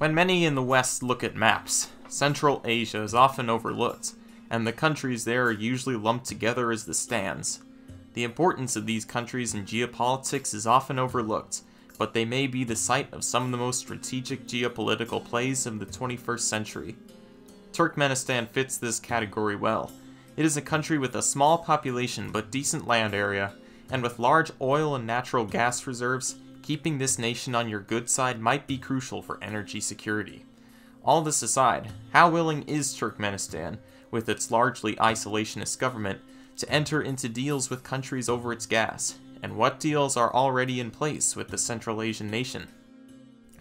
When many in the West look at maps, Central Asia is often overlooked, and the countries there are usually lumped together as the Stans. The importance of these countries in geopolitics is often overlooked, but they may be the site of some of the most strategic geopolitical plays of the 21st century. Turkmenistan fits this category well. It is a country with a small population but decent land area, and with large oil and natural gas reserves, keeping this nation on your good side might be crucial for energy security. All this aside, how willing is Turkmenistan, with its largely isolationist government, to enter into deals with countries over its gas, and what deals are already in place with the Central Asian nation?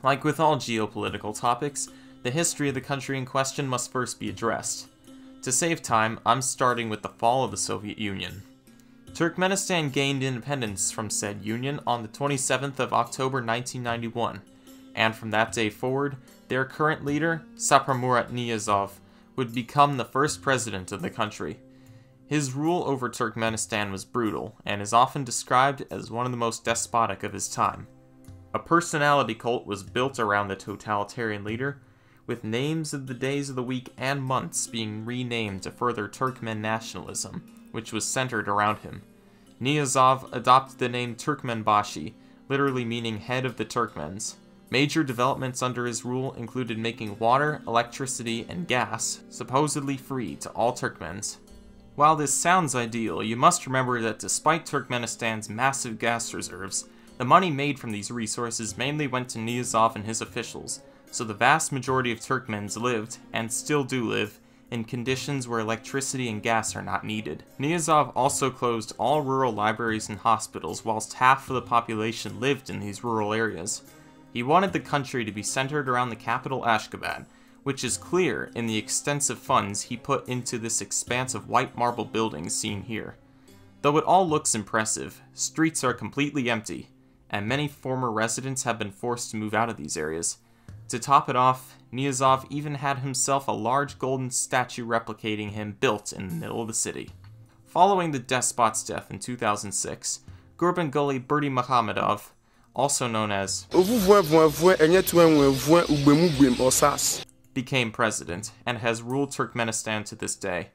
Like with all geopolitical topics, the history of the country in question must first be addressed. To save time, I'm starting with the fall of the Soviet Union. Turkmenistan gained independence from said union on the 27th of October 1991, and from that day forward, their current leader, Saparmurat Niyazov, would become the first president of the country. His rule over Turkmenistan was brutal, and is often described as one of the most despotic of his time. A personality cult was built around the totalitarian leader, with names of the days of the week and months being renamed to further Turkmen nationalism, which was centered around him. Niyazov adopted the name Turkmenbashi, literally meaning head of the Turkmens. Major developments under his rule included making water, electricity, and gas supposedly free to all Turkmens. While this sounds ideal, you must remember that despite Turkmenistan's massive gas reserves, the money made from these resources mainly went to Niyazov and his officials, so the vast majority of Turkmens lived, and still do live, in conditions where electricity and gas are not needed. Niyazov also closed all rural libraries and hospitals whilst half of the population lived in these rural areas. He wanted the country to be centered around the capital Ashgabat, which is clear in the extensive funds he put into this expanse of white marble buildings seen here. Though it all looks impressive, streets are completely empty, and many former residents have been forced to move out of these areas. To top it off, Niyazov even had himself a large golden statue replicating him built in the middle of the city. Following the despot's death in 2006, Gurbanguly Berdimuhamedov, also known as became president and has ruled Turkmenistan to this day.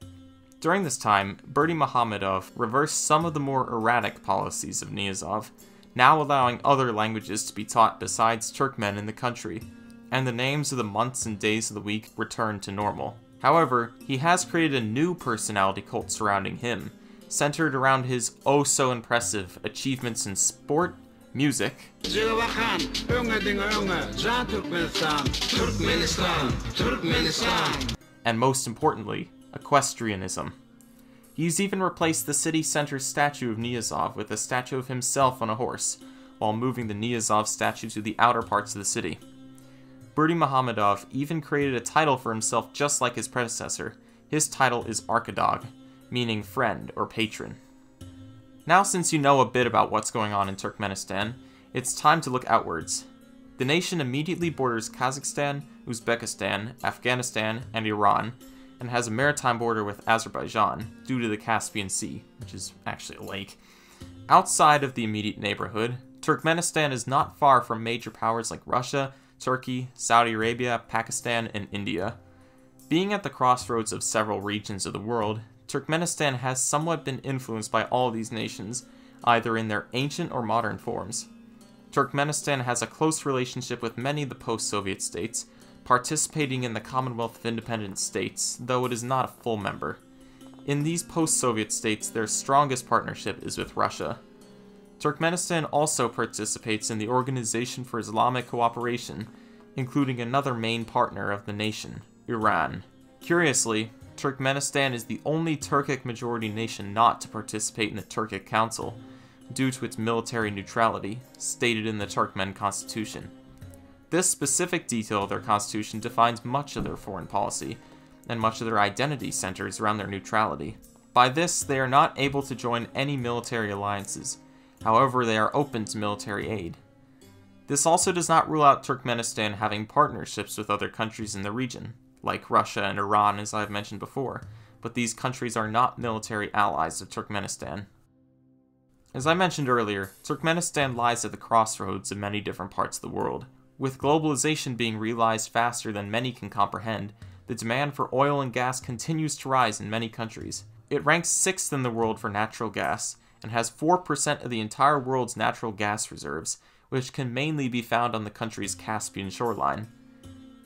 During this time, Berdimuhamedov reversed some of the more erratic policies of Niyazov, now allowing other languages to be taught besides Turkmen in the country, and the names of the months and days of the week return to normal. However, he has created a new personality cult surrounding him, centered around his oh so impressive achievements in sport, music, and most importantly, equestrianism. He's even replaced the city center statue of Niyazov with a statue of himself on a horse, while moving the Niyazov statue to the outer parts of the city. Berdimuhamedov even created a title for himself just like his predecessor. His title is Arkadog, meaning friend or patron. Now since you know a bit about what's going on in Turkmenistan, it's time to look outwards. The nation immediately borders Kazakhstan, Uzbekistan, Afghanistan, and Iran, and has a maritime border with Azerbaijan due to the Caspian Sea, which is actually a lake. Outside of the immediate neighborhood, Turkmenistan is not far from major powers like Russia, Turkey, Saudi Arabia, Pakistan, and India. Being at the crossroads of several regions of the world, Turkmenistan has somewhat been influenced by all these nations, either in their ancient or modern forms. Turkmenistan has a close relationship with many of the post-Soviet states, participating in the Commonwealth of Independent States, though it is not a full member. In these post-Soviet states, their strongest partnership is with Russia. Turkmenistan also participates in the Organization for Islamic Cooperation, including another main partner of the nation, Iran. Curiously, Turkmenistan is the only Turkic majority nation not to participate in the Turkic Council, due to its military neutrality, stated in the Turkmen constitution. This specific detail of their constitution defines much of their foreign policy, and much of their identity centers around their neutrality. By this, they are not able to join any military alliances, however they are open to military aid. This also does not rule out Turkmenistan having partnerships with other countries in the region, like Russia and Iran as I've mentioned before, but these countries are not military allies of Turkmenistan. As I mentioned earlier, Turkmenistan lies at the crossroads of many different parts of the world. With globalization being realized faster than many can comprehend, the demand for oil and gas continues to rise in many countries. It ranks sixth in the world for natural gas and has 4% of the entire world's natural gas reserves, which can mainly be found on the country's Caspian shoreline.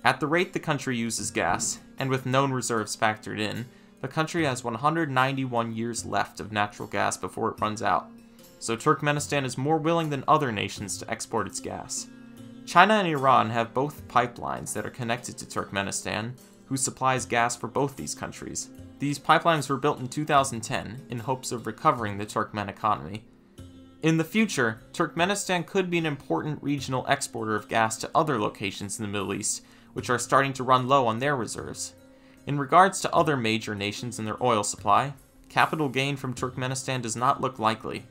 At the rate the country uses gas, and with known reserves factored in, the country has 191 years left of natural gas before it runs out, so Turkmenistan is more willing than other nations to export its gas. China and Iran have both pipelines that are connected to Turkmenistan, who supplies gas for both these countries. These pipelines were built in 2010 in hopes of recovering the Turkmen economy. In the future, Turkmenistan could be an important regional exporter of gas to other locations in the Middle East, which are starting to run low on their reserves. In regards to other major nations and their oil supply, capital gain from Turkmenistan does not look likely.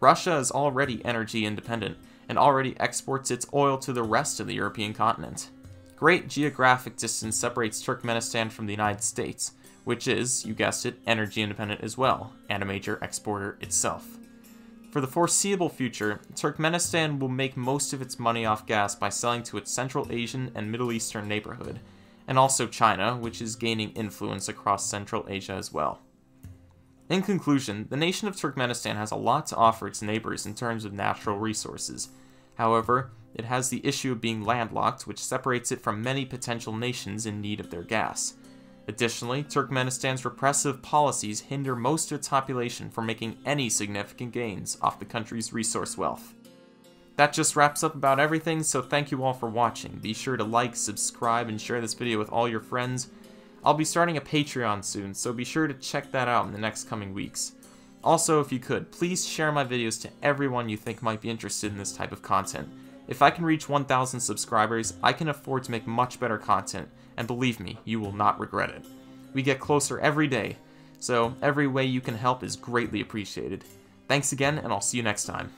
Russia is already energy independent, and already exports its oil to the rest of the European continent. Great geographic distance separates Turkmenistan from the United States, which is, you guessed it, energy independent as well, and a major exporter itself. For the foreseeable future, Turkmenistan will make most of its money off gas by selling to its Central Asian and Middle Eastern neighborhood, and also China, which is gaining influence across Central Asia as well. In conclusion, the nation of Turkmenistan has a lot to offer its neighbors in terms of natural resources. However, it has the issue of being landlocked, which separates it from many potential nations in need of their gas. Additionally, Turkmenistan's repressive policies hinder most of its population from making any significant gains off the country's resource wealth. That just wraps up about everything, so thank you all for watching. Be sure to like, subscribe, and share this video with all your friends. I'll be starting a Patreon soon, so be sure to check that out in the next coming weeks. Also, if you could, please share my videos to everyone you think might be interested in this type of content. If I can reach 1,000 subscribers, I can afford to make much better content, and believe me, you will not regret it. We get closer every day, so every way you can help is greatly appreciated. Thanks again, and I'll see you next time.